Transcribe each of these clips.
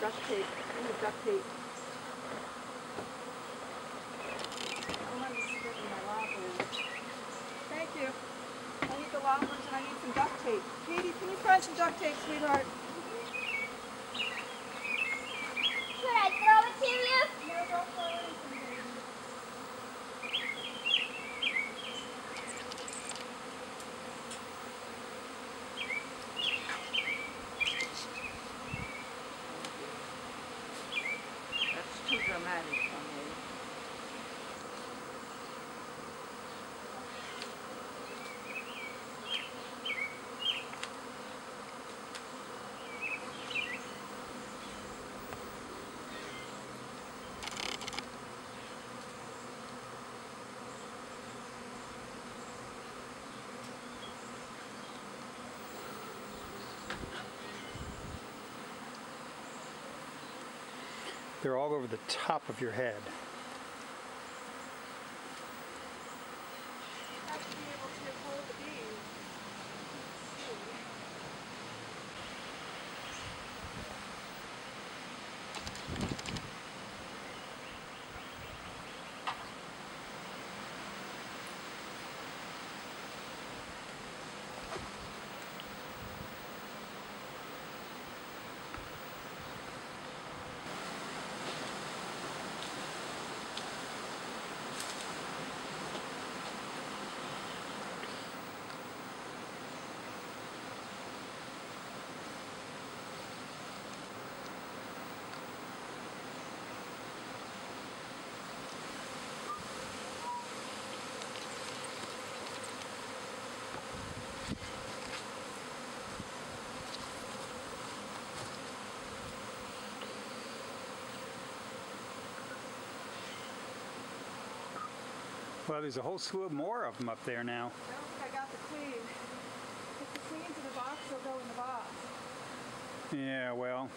duct tape. Duct tape. Thank you. I need the lockers and I need some duct tape. Katie, can you find some duct tape, sweetheart? Claro. They're all over the top of your head. Well, there's a whole slew of more of them up there now. I don't think I got the queen. If the queen's in the box, they'll go in the box. Yeah, well,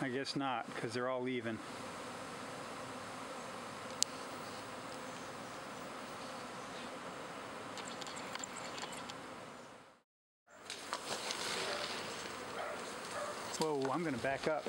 I guess not, because they're all leaving. Whoa, I'm going to back up.